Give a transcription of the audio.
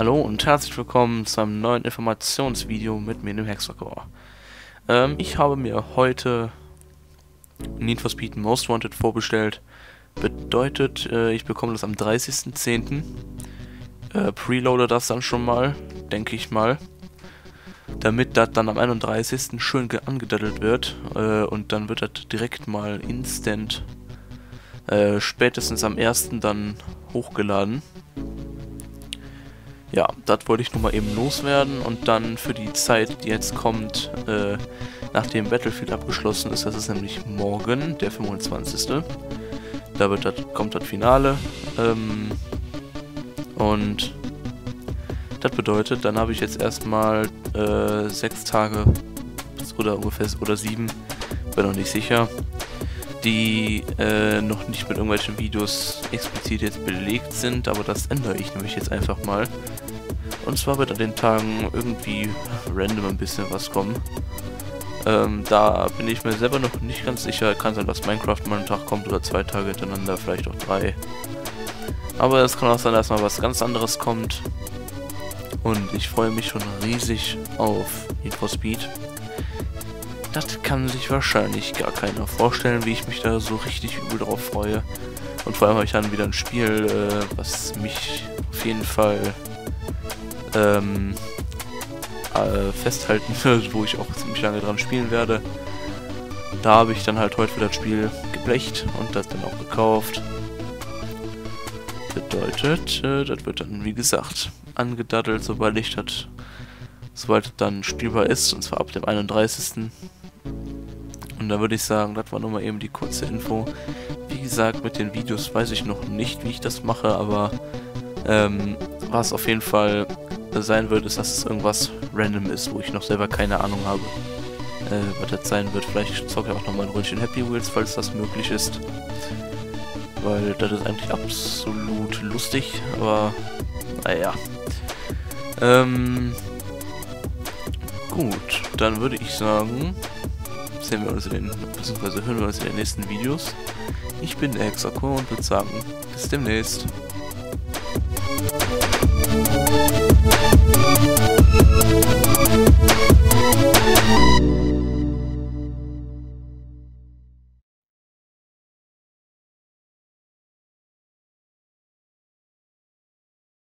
Hallo und herzlich willkommen zu einem neuen Informationsvideo mit mir, dem Hexacore. Ähm, ich habe mir heute Need for Speed Most Wanted vorbestellt. Bedeutet, äh, ich bekomme das am 30.10. Äh, preloade das dann schon mal, denke ich mal. Damit das dann am 31. schön angedaddelt wird. Äh, und dann wird das direkt mal instant äh, spätestens am 1. dann hochgeladen. Ja, das wollte ich nur mal eben loswerden und dann für die Zeit, die jetzt kommt, äh, nachdem Battlefield abgeschlossen ist, das ist nämlich morgen, der 25. Da wird das, kommt das Finale. Ähm, und das bedeutet, dann habe ich jetzt erstmal äh, sechs Tage oder ungefähr oder sieben, bin noch nicht sicher, die äh, noch nicht mit irgendwelchen Videos explizit jetzt belegt sind, aber das ändere ich nämlich jetzt einfach mal. Und zwar wird an den Tagen irgendwie random ein bisschen was kommen. Ähm, da bin ich mir selber noch nicht ganz sicher. Kann sein, dass Minecraft mal einen Tag kommt oder zwei Tage hintereinander, vielleicht auch drei. Aber es kann auch sein, dass mal was ganz anderes kommt. Und ich freue mich schon riesig auf Need for Speed. Das kann sich wahrscheinlich gar keiner vorstellen, wie ich mich da so richtig übel drauf freue. Und vor allem habe ich dann wieder ein Spiel, äh, was mich auf jeden Fall ähm, äh, festhalten wird, wo ich auch ziemlich lange dran spielen werde. Da habe ich dann halt heute für das Spiel geblecht und das dann auch gekauft. Bedeutet, äh, das wird dann, wie gesagt, angedaddelt, sobald ich das, sobald es dann spielbar ist, und zwar ab dem 31. Da würde ich sagen, das war nur mal eben die kurze Info. Wie gesagt, mit den Videos weiß ich noch nicht, wie ich das mache, aber ähm, was auf jeden Fall sein wird, ist, dass es irgendwas random ist, wo ich noch selber keine Ahnung habe, äh, was das sein wird. Vielleicht zocke ich auch nochmal ein Ründchen Happy Wheels, falls das möglich ist. Weil das ist eigentlich absolut lustig, aber naja. Ähm, gut, dann würde ich sagen, sehen wir uns in den, beziehungsweise hören wir uns in den nächsten Videos. Ich bin der Hexakur und würde sagen, bis demnächst.